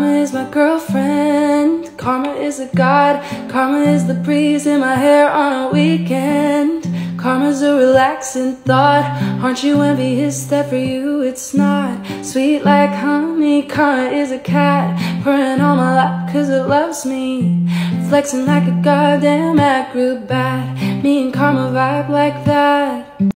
Karma is my girlfriend. Karma is a god. Karma is the breeze in my hair on a weekend. Karma's a relaxing thought. Aren't you envious that for you it's not? Sweet like honey. Karma is a cat. Purring on my lap cause it loves me. Flexing like a goddamn acrobat. Me and Karma vibe like that.